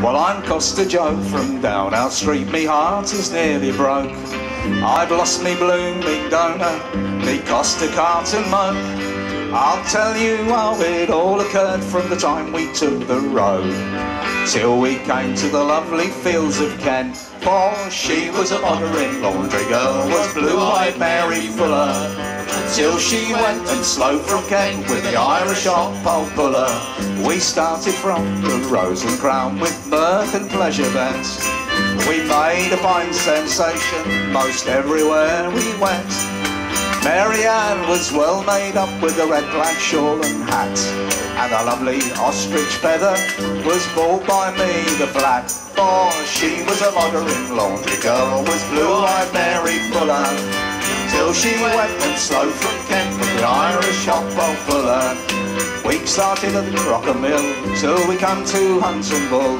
Well, I'm Costa Joe from down our street. Me heart is nearly broke. I've lost me bloom, me donor, me Costa carton mug. I'll tell you how it all occurred from the time we took the road till we came to the lovely fields of Kent. For she was a modern laundry girl, was blue-eyed Mary Fuller, till she went and slow from Kent with the Irish hop pole puller. We started from the Rose and Crown with mirth and pleasure bent. We made a fine sensation most everywhere we went. Mary Ann was well made up with a red black shawl and hat And a lovely ostrich feather was bought by me the flat For she was a modern laundry girl Was blue-eyed Mary Fuller Till she went and slow from Kent with the Irish hop puller We started at the Crocker Mill till we come to Hunt Bull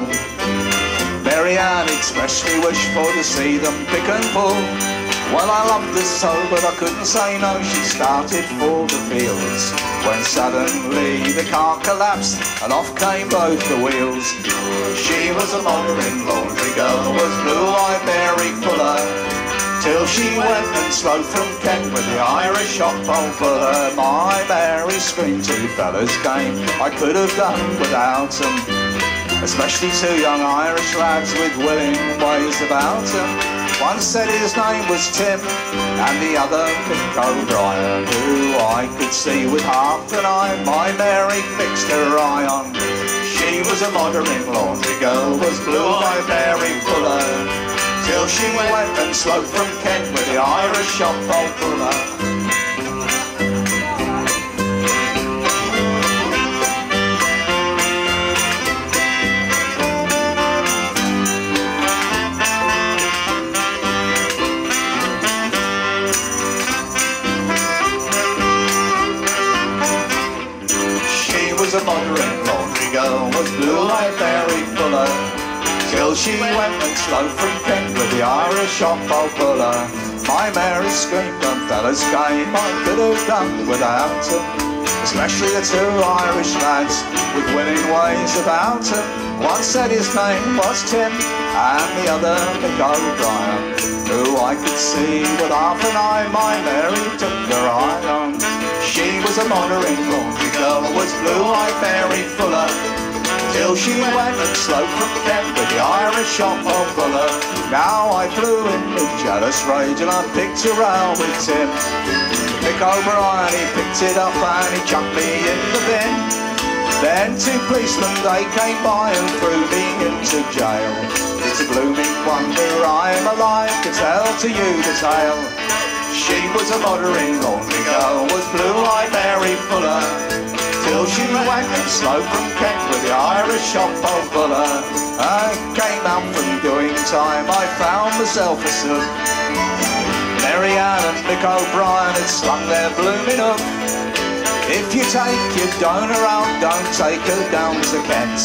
Mary Ann expressly wished for to see them pick and pull well, I loved her so, but I couldn't say no. She started for the fields when suddenly the car collapsed and off came both the wheels. She was a modern laundry girl, was blue-eyed Mary Fuller. Till she went and slowed from Kent with the Irish hot for her. My Mary screamed, two fellas came. I could have done without them. Especially two young Irish lads with willing ways about them. One said his name was Tim, and the other Mick O'Brien, who I could see with half an eye. My Mary fixed her eye on. She was a modern laundry girl, was Fuller, she went and sloped from Kent with the Irish shop puller. She was a modern laundry girl, was blue-eyed Mary Fuller, she went and slowed from Kent with the Irish shop puller. My Mary screamed and fell fellas came, I could have done without them, especially the two Irish lads with winning ways about them. One said his name was Tim, and the other Mick O'Brien, who I could see with half an eye my Mary took her eye on. She was a modern laundry girl, was blue-eyed Mary Fuller, till she went and sloped from Kent with the Irish shop puller. Now I flew in with jealous rage and I picked around with Tim. Mick O'Brien, he picked it up and he chucked me in the bin. Then two policemen, they came by and threw me into jail. It's a blooming wonder I'm alive to tell to you the tale. She was a modern laundry girl, was blue-eyed Fuller, she went and slow from Kent with the Irish shop puller. I came out from doing time, I found myself a soot. Mary Ann and Mick O'Brien had slung their blooming up. If you take your donor out, don't take her down to Kent,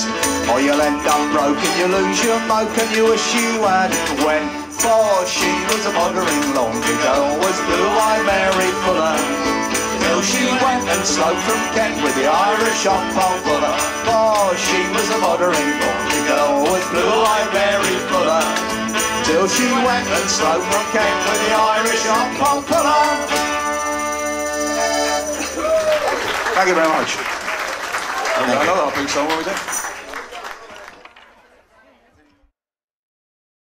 or you'll end up broken, you lose your moke and you wish you hadn't went. For she was a modern laundry girl, was blue-eyed Mary Fuller. Till she went and slowed from Kent with the Irish shop puller. For oh, she was a modern laundry girl, with blue-eyed Mary Fuller. Till she went and slowed from Kent with the Irish shop puller. Thank you very much. Another big song, what we do?